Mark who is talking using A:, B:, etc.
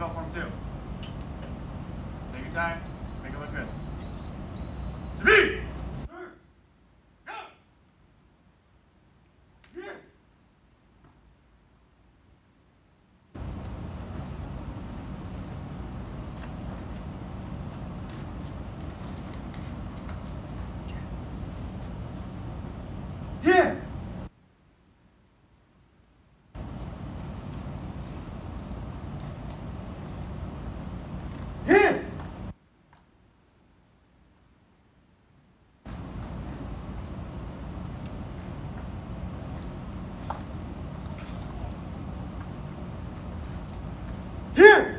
A: belt form too. Take your time. Make it look good. Here!